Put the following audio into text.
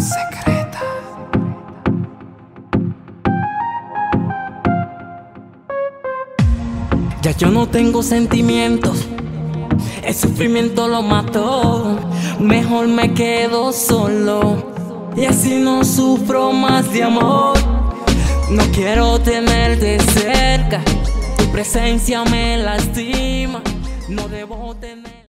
secreta. Ya yo no tengo sentimientos, el sufrimiento lo mató. Mejor me quedo solo y así no sufro más de amor. No quiero tenerte cerca, tu presencia me lastima. No debo tener.